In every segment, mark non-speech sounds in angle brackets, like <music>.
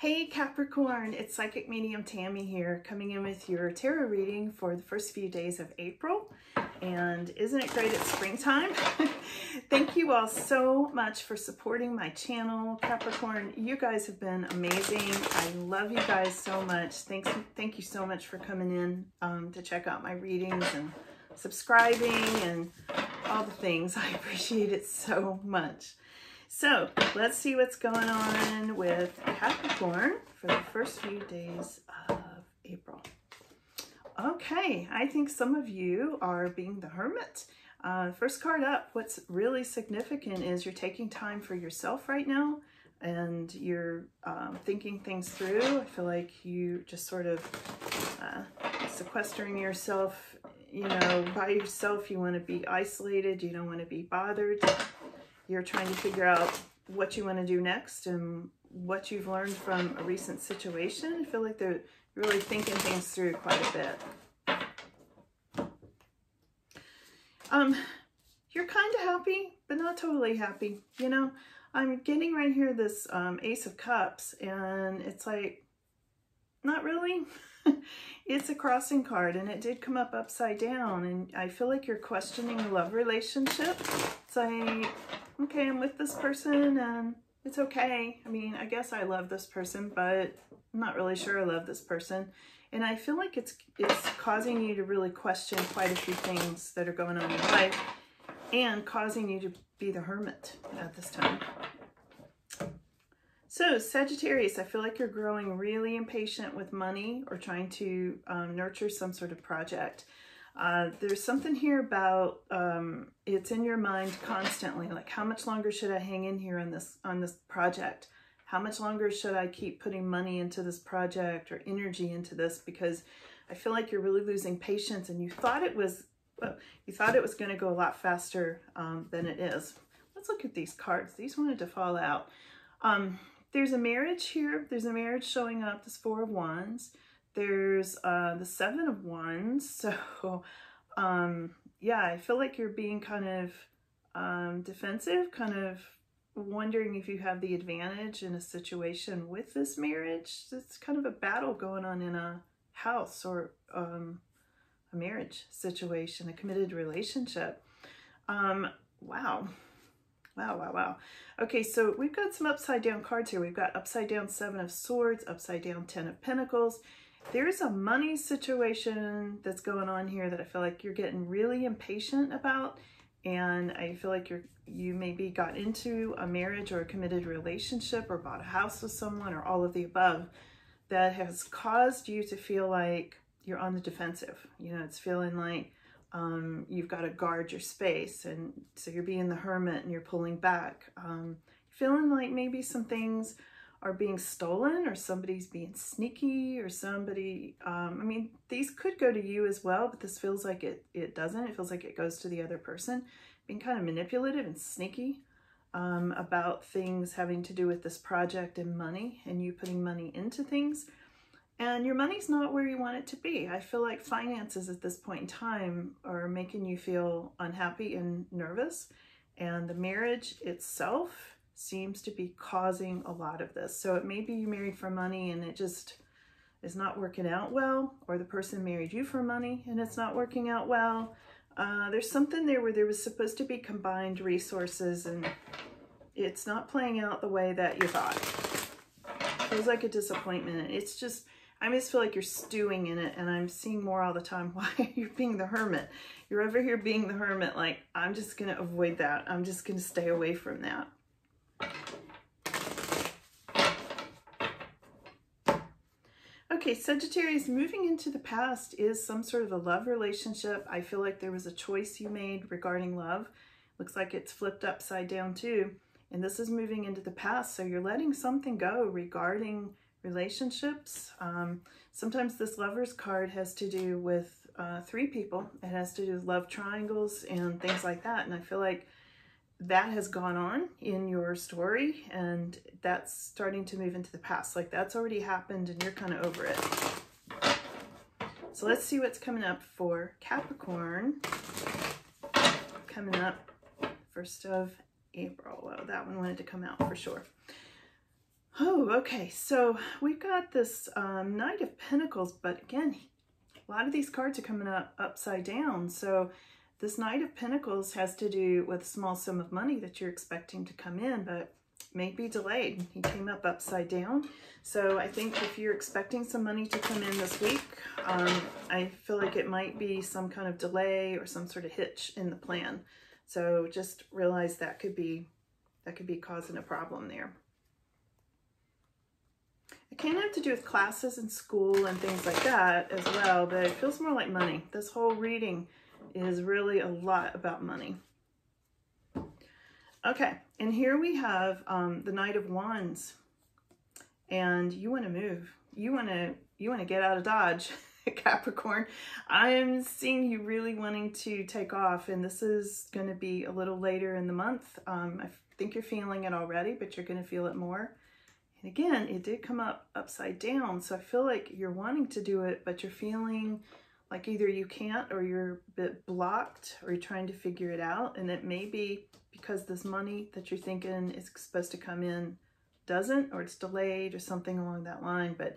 Hey Capricorn, it's Psychic Medium Tammy here, coming in with your tarot reading for the first few days of April. And isn't it great it's springtime? <laughs> Thank you all so much for supporting my channel, Capricorn. You guys have been amazing. I love you guys so much. Thanks, thank you so much for coming in um, to check out my readings and subscribing and all the things. <laughs> I appreciate it so much. So let's see what's going on with Capricorn for the first few days of April. Okay, I think some of you are being the hermit. Uh, first card up, what's really significant is you're taking time for yourself right now and you're um, thinking things through. I feel like you just sort of uh, sequestering yourself, you know, by yourself. You want to be isolated. You don't want to be bothered you're trying to figure out what you want to do next and what you've learned from a recent situation. I feel like they're really thinking things through quite a bit. Um, you're kind of happy, but not totally happy. You know, I'm getting right here this um, Ace of Cups, and it's like, not really. <laughs> it's a crossing card, and it did come up upside down, and I feel like you're questioning a love relationship. It's like, okay, I'm with this person and it's okay. I mean, I guess I love this person, but I'm not really sure I love this person. And I feel like it's it's causing you to really question quite a few things that are going on in your life and causing you to be the hermit at this time. So Sagittarius, I feel like you're growing really impatient with money or trying to um, nurture some sort of project. Uh, there's something here about um, it's in your mind constantly, like how much longer should I hang in here on this on this project? How much longer should I keep putting money into this project or energy into this? Because I feel like you're really losing patience, and you thought it was well, you thought it was going to go a lot faster um, than it is. Let's look at these cards. These wanted to fall out. Um, there's a marriage here. There's a marriage showing up. This Four of Wands. There's uh, the Seven of Wands. <laughs> So, um, yeah, I feel like you're being kind of um, defensive, kind of wondering if you have the advantage in a situation with this marriage. It's kind of a battle going on in a house or um, a marriage situation, a committed relationship. Um, wow. Wow, wow, wow. Okay, so we've got some upside down cards here. We've got upside down Seven of Swords, upside down Ten of Pentacles, there's a money situation that's going on here that I feel like you're getting really impatient about. And I feel like you're you maybe got into a marriage or a committed relationship or bought a house with someone or all of the above that has caused you to feel like you're on the defensive. You know, it's feeling like um, you've got to guard your space. And so you're being the hermit and you're pulling back. Um, feeling like maybe some things are being stolen or somebody's being sneaky or somebody, um, I mean, these could go to you as well, but this feels like it, it doesn't. It feels like it goes to the other person. Being kind of manipulative and sneaky um, about things having to do with this project and money and you putting money into things. And your money's not where you want it to be. I feel like finances at this point in time are making you feel unhappy and nervous. And the marriage itself seems to be causing a lot of this. So it may be you married for money and it just is not working out well, or the person married you for money and it's not working out well. Uh, there's something there where there was supposed to be combined resources and it's not playing out the way that you thought. It Feels like a disappointment. It's just, I just feel like you're stewing in it and I'm seeing more all the time <laughs> why you're being the hermit. You're over here being the hermit like, I'm just going to avoid that. I'm just going to stay away from that. Okay, Sagittarius, moving into the past is some sort of a love relationship. I feel like there was a choice you made regarding love. Looks like it's flipped upside down too. And this is moving into the past. So you're letting something go regarding relationships. Um, sometimes this lover's card has to do with uh, three people. It has to do with love triangles and things like that. And I feel like that has gone on in your story and that's starting to move into the past. Like that's already happened and you're kind of over it. So let's see what's coming up for Capricorn. Coming up 1st of April. Well, that one wanted to come out for sure. Oh, okay. So we've got this um, Knight of Pentacles, but again, a lot of these cards are coming up upside down. So this Knight of Pentacles has to do with a small sum of money that you're expecting to come in, but may be delayed. He came up upside down. So I think if you're expecting some money to come in this week, um, I feel like it might be some kind of delay or some sort of hitch in the plan. So just realize that could be that could be causing a problem there. It can have to do with classes in school and things like that as well, but it feels more like money. This whole reading is really a lot about money. Okay, and here we have um, the Knight of Wands, and you want to move. You want to you want to get out of Dodge, <laughs> Capricorn. I am seeing you really wanting to take off, and this is going to be a little later in the month. Um, I think you're feeling it already, but you're going to feel it more. And again, it did come up upside down, so I feel like you're wanting to do it, but you're feeling like either you can't or you're a bit blocked or you're trying to figure it out. And it may be because this money that you're thinking is supposed to come in doesn't or it's delayed or something along that line. But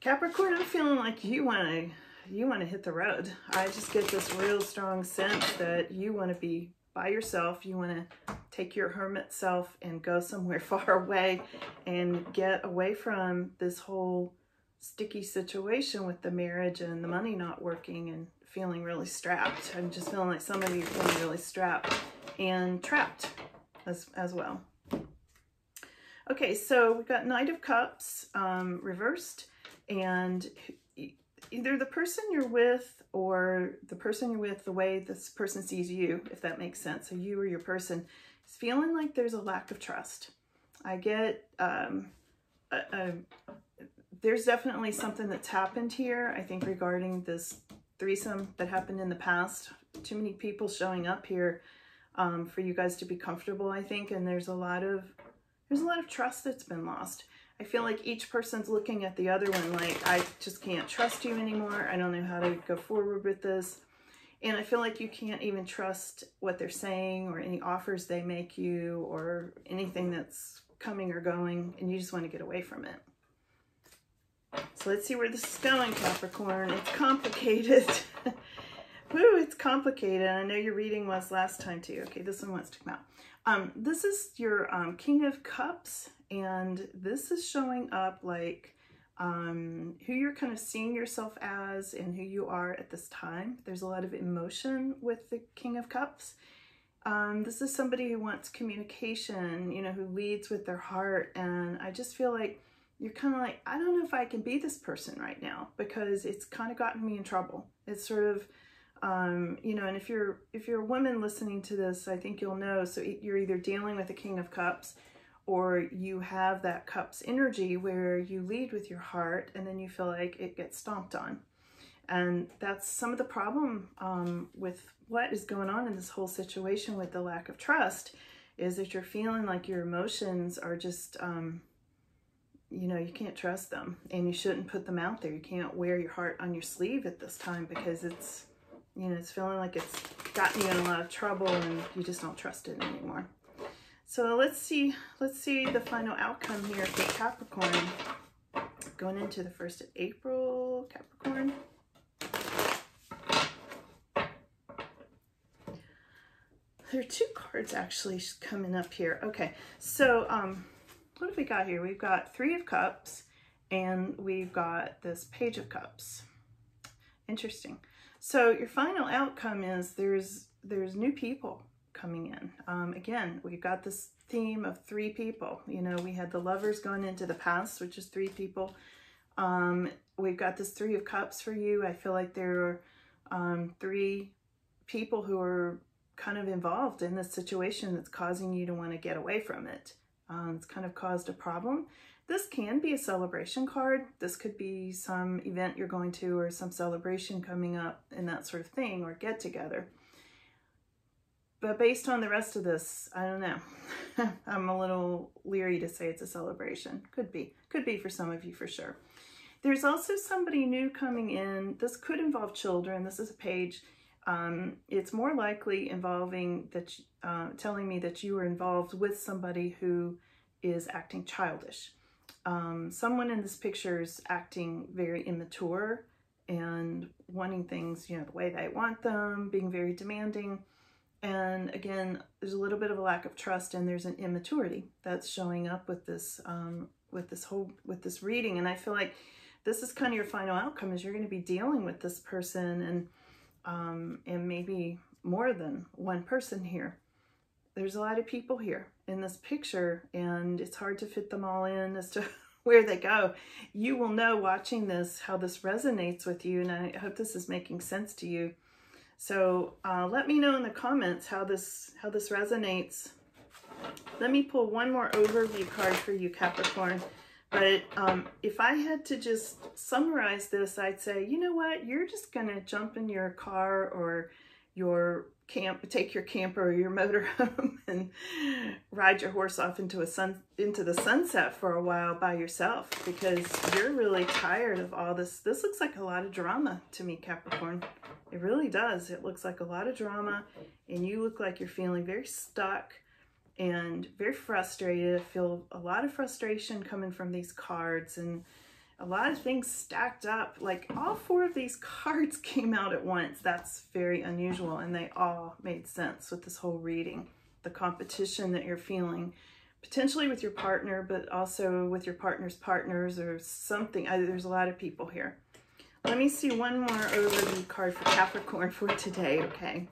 Capricorn, I'm feeling like you want to you want to hit the road. I just get this real strong sense that you want to be by yourself. You want to take your hermit self and go somewhere <laughs> far away and get away from this whole sticky situation with the marriage and the money not working and feeling really strapped. I'm just feeling like some of you are feeling really strapped and trapped as, as well. Okay, so we've got Knight of Cups um, reversed and either the person you're with or the person you're with, the way this person sees you, if that makes sense, so you or your person, is feeling like there's a lack of trust. I get um, a, a, there's definitely something that's happened here, I think, regarding this threesome that happened in the past. Too many people showing up here um, for you guys to be comfortable, I think, and there's a lot of there's a lot of trust that's been lost. I feel like each person's looking at the other one like, I just can't trust you anymore. I don't know how to go forward with this. And I feel like you can't even trust what they're saying or any offers they make you or anything that's coming or going, and you just want to get away from it. So let's see where this is going, Capricorn. It's complicated. <laughs> Woo, it's complicated. I know your reading was last time too. Okay, this one wants to come out. Um, this is your um, King of Cups, and this is showing up like um, who you're kind of seeing yourself as and who you are at this time. There's a lot of emotion with the King of Cups. Um, this is somebody who wants communication, you know, who leads with their heart, and I just feel like you're kind of like, I don't know if I can be this person right now because it's kind of gotten me in trouble. It's sort of, um, you know, and if you're if you're a woman listening to this, I think you'll know. So you're either dealing with the King of Cups, or you have that Cups energy where you lead with your heart, and then you feel like it gets stomped on, and that's some of the problem um, with what is going on in this whole situation with the lack of trust, is that you're feeling like your emotions are just um, you know, you can't trust them and you shouldn't put them out there. You can't wear your heart on your sleeve at this time because it's, you know, it's feeling like it's gotten you in a lot of trouble and you just don't trust it anymore. So let's see, let's see the final outcome here for Capricorn. Going into the 1st of April, Capricorn. There are two cards actually coming up here. Okay, so um, what have we got here? We've got Three of Cups and we've got this Page of Cups. Interesting. So your final outcome is there's there's new people coming in. Um, again, we've got this theme of three people. You know, we had the lovers going into the past, which is three people. Um, we've got this Three of Cups for you. I feel like there are um, three people who are kind of involved in this situation that's causing you to want to get away from it. Um, it's kind of caused a problem. This can be a celebration card. This could be some event you're going to or some celebration coming up and that sort of thing or get together. But based on the rest of this, I don't know. <laughs> I'm a little leery to say it's a celebration. Could be. Could be for some of you for sure. There's also somebody new coming in. This could involve children. This is a page. Um, it's more likely involving that uh, telling me that you were involved with somebody who is acting childish. Um, someone in this picture is acting very immature and wanting things, you know, the way they want them, being very demanding. And again, there's a little bit of a lack of trust and there's an immaturity that's showing up with this, um, with this whole, with this reading. And I feel like this is kind of your final outcome is you're going to be dealing with this person and, um, and maybe more than one person here. There's a lot of people here in this picture and it's hard to fit them all in as to <laughs> where they go. You will know watching this how this resonates with you and I hope this is making sense to you. So uh, let me know in the comments how this how this resonates. Let me pull one more overview card for you Capricorn. But um, if I had to just summarize this, I'd say, you know what? You're just going to jump in your car or your camp, take your camper or your <laughs> motorhome and ride your horse off into a sun into the sunset for a while by yourself because you're really tired of all this. This looks like a lot of drama to me, Capricorn. It really does. It looks like a lot of drama and you look like you're feeling very stuck and very frustrated. I feel a lot of frustration coming from these cards and a lot of things stacked up. Like all four of these <laughs> cards came out at once. That's very unusual and they all made sense with this whole reading. The competition that you're feeling, potentially with your partner, but also with your partner's partners or something. I, there's a lot of people here. Let me see one more overview card for Capricorn <laughs> for today, okay?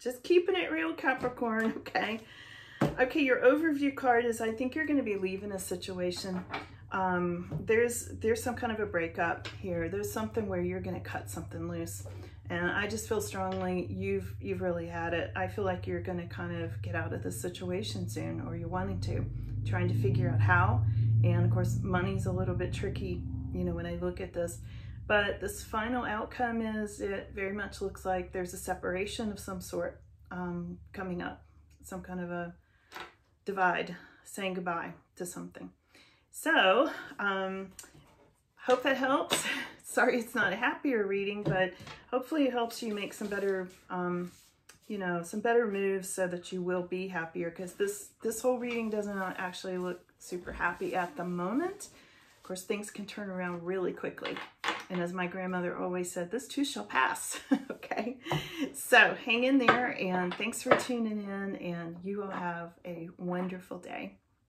Just keeping it real, Capricorn, <laughs> okay? Okay, your overview card is I think you're going to be leaving a situation um, there's there's some kind of a breakup here. There's something where you're going to cut something loose. And I just feel strongly you've you've really had it. I feel like you're going to kind of get out of this situation soon or you're wanting to, trying to figure out how. And of course, money's a little bit tricky, you know, when I look at this. But this final outcome is it very much looks like there's a separation of some sort um, coming up, some kind of a divide, saying goodbye to something. So, um, hope that helps. <laughs> Sorry it's not a happier reading, but hopefully it helps you make some better, um, you know, some better moves so that you will be happier because this, this whole reading doesn't actually look super happy at the moment. Of course, things can turn around really quickly. And as my grandmother always said, this too shall pass, <laughs> okay? So hang in there and thanks for tuning in and you will have a wonderful day.